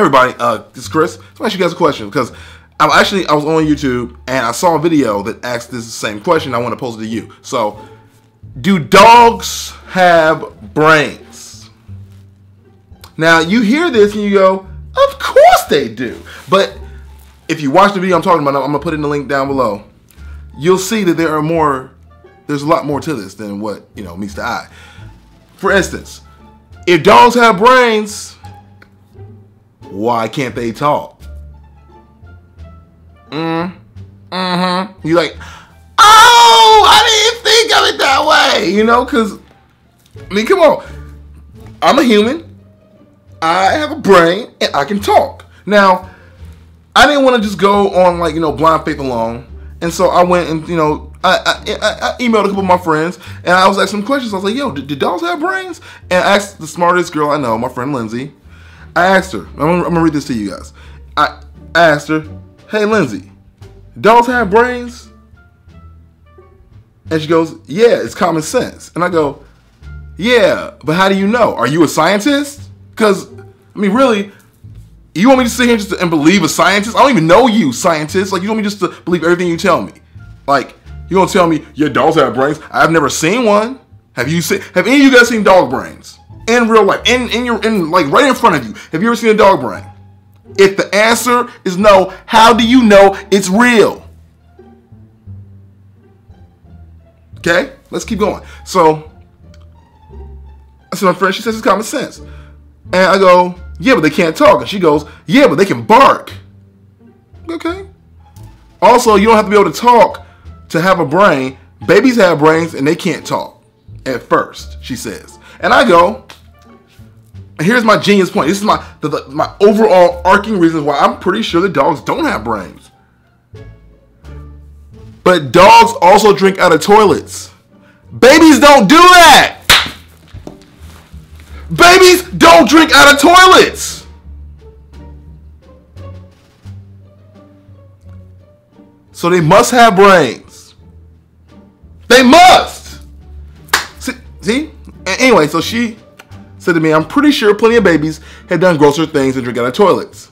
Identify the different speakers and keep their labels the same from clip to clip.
Speaker 1: everybody, uh, this is Chris. So I ask you guys a question because I'm actually I was on YouTube and I saw a video that asked this same question. I want to pose it to you. So, do dogs have brains? Now you hear this and you go, "Of course they do." But if you watch the video I'm talking about, I'm gonna put in the link down below. You'll see that there are more. There's a lot more to this than what you know meets the eye. For instance, if dogs have brains, why can't they talk? Mm. Mm-hmm. You like, oh, I didn't think of it that way. You know, because I mean, come on. I'm a human. I have a brain and I can talk. Now, I didn't want to just go on like you know blind faith alone, and so I went and you know I, I, I, emailed a couple of my friends and I was asking some questions. I was like, "Yo, did, did dogs have brains?" And I asked the smartest girl I know, my friend Lindsay. I asked her. I'm gonna, I'm gonna read this to you guys. I asked her, "Hey, Lindsay, dogs have brains?" And she goes, "Yeah, it's common sense." And I go, "Yeah, but how do you know? Are you a scientist?" Because I mean, really, you want me to sit here just to, and believe a scientist? I don't even know you, scientist. Like you want me just to believe everything you tell me? Like you gonna tell me your dogs have brains? I've never seen one. Have you seen? Have any of you guys seen dog brains in real life? In in your in like right in front of you? Have you ever seen a dog brain? If the answer is no, how do you know it's real? Okay, let's keep going. So I said, my friend, she says it's common sense. And I go, yeah, but they can't talk. And she goes, yeah, but they can bark. Okay. Also, you don't have to be able to talk to have a brain. Babies have brains and they can't talk at first, she says. And I go, here's my genius point. This is my the, the, my overall arcing reason why I'm pretty sure the dogs don't have brains. But dogs also drink out of toilets. Babies don't do that. Babies don't drink out of toilets. So they must have brains. They must. See? see? Anyway, so she said to me, I'm pretty sure plenty of babies have done grosser things than drink out of toilets.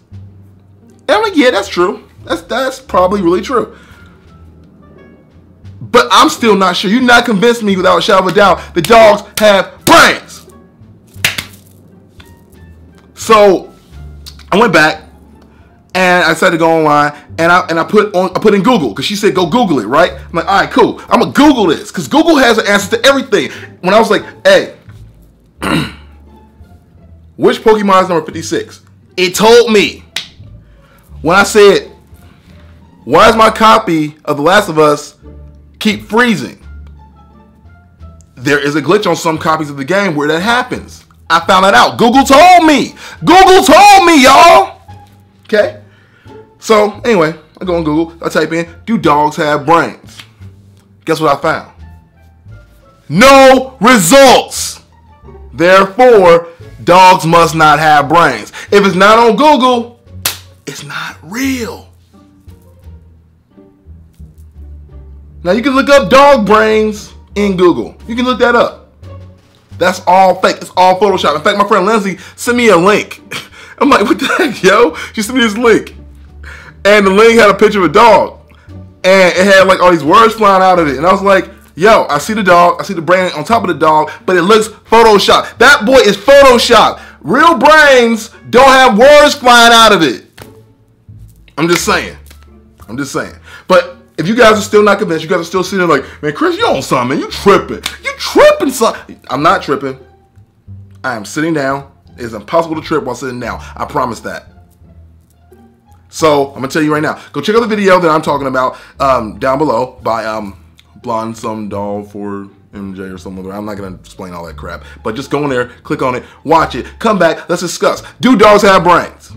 Speaker 1: And I'm like, yeah, that's true. That's that's probably really true. But I'm still not sure. You're not convinced me without a shadow of a doubt that dogs have brains. So I went back and I decided to go online and I and I put on I put in Google because she said go Google it, right? I'm like, all right, cool. I'm gonna Google this because Google has an answer to everything. When I was like, hey, which Pokemon is number 56? It told me. When I said, why does my copy of The Last of Us keep freezing? There is a glitch on some copies of the game where that happens. I found that out. Google told me. Google told me, y'all. Okay. So anyway, I go on Google. I type in, do dogs have brains? Guess what I found? No results. Therefore, dogs must not have brains. If it's not on Google, it's not real. Now you can look up dog brains in Google. You can look that up. That's all fake. It's all Photoshop. In fact, my friend Lindsay sent me a link. I'm like, what the heck, yo? She sent me this link. And the link had a picture of a dog. And it had like all these words flying out of it. And I was like, yo, I see the dog. I see the brain on top of the dog, but it looks Photoshop. That boy is Photoshop. Real brains don't have words flying out of it. I'm just saying. I'm just saying. But if you guys are still not convinced, you guys are still sitting like, man, Chris, you on something, man. You tripping. You tripping something. I'm not tripping. I am sitting down. It's impossible to trip while sitting down. I promise that. So I'm gonna tell you right now. Go check out the video that I'm talking about um, down below by um, Blonde Some Doll for MJ or some other. I'm not gonna explain all that crap. But just go in there, click on it, watch it, come back, let's discuss. Do dogs have brains?